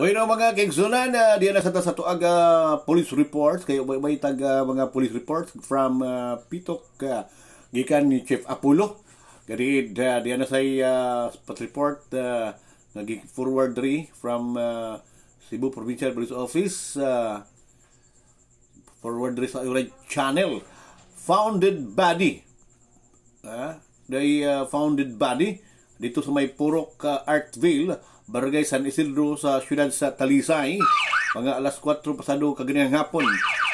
Bueno mga kigsunan, uh, diyan na sa sa tuag uh, police reports kayo may, may tag uh, mga police reports from uh, Pitok uh, gikan ni Chief Apollo. Kadi uh, diyan na sa uh, spot report uh, nagi forward ri from uh, Cebu Provincial Police Office uh, forward ri sa Ure channel founded body. Uh, they uh, founded body dito sa may Purok uh, Artville Barangay San Isidro sa siyudad sa Talisay. Mga alas 4 pasado kaganihang hapon.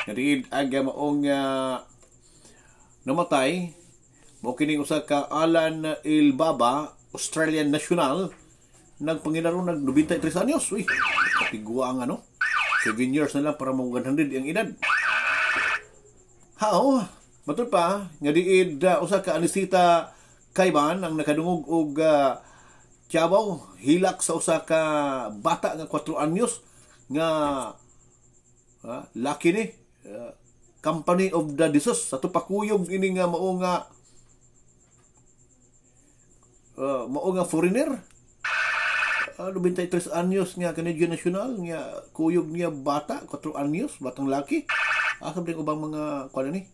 Nariid ang maong uh, namatay. Mo kining usa ka Alan Ilbaba Australian national. Nagpangilaro nag 93 anyos uy. Katigwa ang ano? 7 years na lang para mo 100 ang edad. How matud pa nga diid uh, usa ka Anisita Kaiban ang nakadungog og uh, Tiabaw, hilak sa usa ka bata nga 4 anyos nga ha, laki ni uh, Company of the Disos sa pakuyog ini nga mao nga uh, mao nga foreigner. Uh, 23 anyos nga Canadian national nga kuyog niya bata 4 anyos batang laki. Asa din ubang mga kuan ni?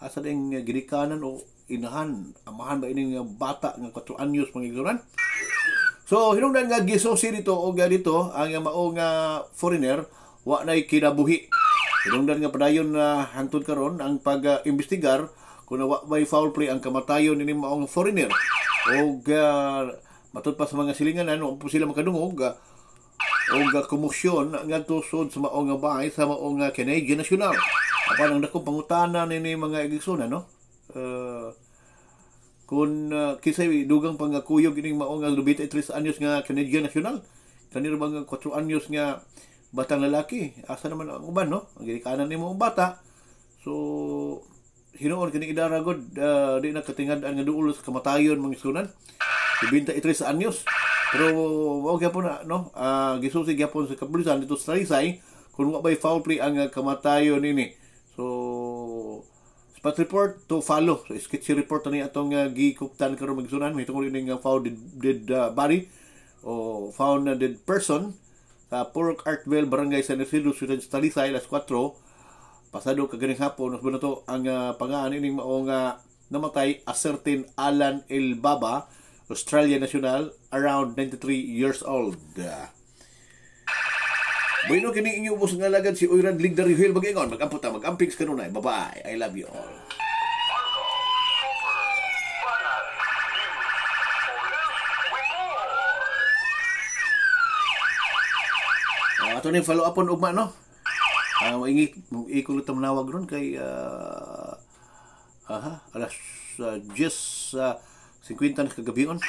Asa din gidikanan o inahan? Amahan ba ini nga bata nga 4 anyos mga ignoran So hinungdan nga gisusi dito o nga dito ang mao nga foreigner wa nay kinabuhi. Hinungdan nga padayon na hangtod karon ang pag-imbestigar kung wa may foul play ang kamatayon ni maong foreigner. O uh, matud pa sa mga silinganan o po sila makadungog uh, o uh, komosyon nga tusod sa maong nga bahay sa maong uh, Canadian National. Apan ang dakong pangutana ni mga igsoon no? Uh, kung uh, kisay dugang pangakuyog ining mao nga lubita 3 anyos nga Canadian national. Kaniro mga 4 anyos nga batang lalaki? Asa naman ang uban no? Ang gikanan nimo ang bata. So hinuon kini idara god uh, di na katingad-an nga duol sa kamatayon mga isunan. Lubita 3 anyos. Pero mao gyapon na no? Uh, gisusi gyapon sa kapulisan dito sa Talisay kung wa bay foul play ang kamatayon nini But report to follow. So, sketchy report ni atong uh, gikuptan karon magsunan may tungod ning uh, found dead, dead uh, body o found uh, dead person sa Purok Artville Barangay San Isidro Ciudad Talisay alas 4 pasado kaganing hapon us to ang uh, pangaan ning mao nga namatay a certain Alan El Baba Australian national around 93 years old. Uh, Bueno kini inyo ubos nga lagad si Oiran Ligdar Hill mag-ingon mag-ampot ta mag-ampings kanunay. Bye-bye. I love you all. Uh, ato ni follow up on ugma no. Ah, uh, maingi ikulot ang nawag ron kay uh, aha, alas uh, just uh, 50 na kagabion.